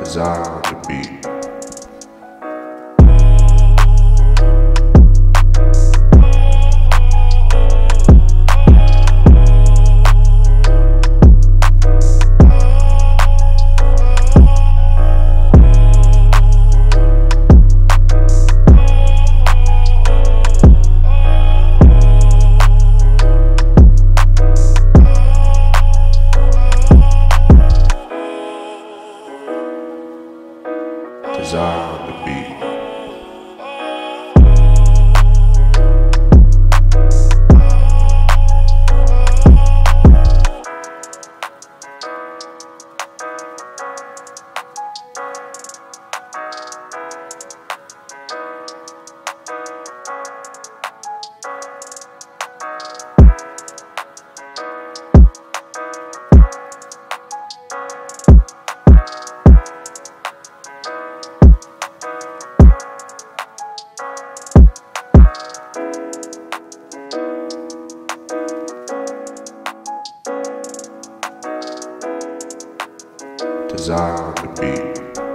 Desire on the Desire on the beat. Desire on the